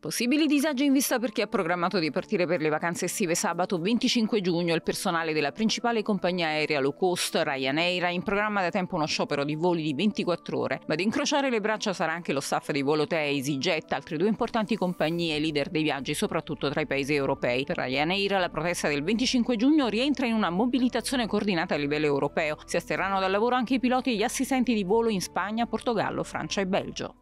Possibili disagi in vista per chi ha programmato di partire per le vacanze estive sabato 25 giugno. Il personale della principale compagnia aerea low cost, Ryanair, ha in programma da tempo uno sciopero di voli di 24 ore. Ma ad incrociare le braccia sarà anche lo staff di Volotei, EasyJet, altre due importanti compagnie leader dei viaggi, soprattutto tra i paesi europei. Per Ryanair la protesta del 25 giugno rientra in una mobilitazione coordinata a livello europeo. Si asterranno dal lavoro anche i piloti e gli assistenti di volo in Spagna, Portogallo, Francia e Belgio.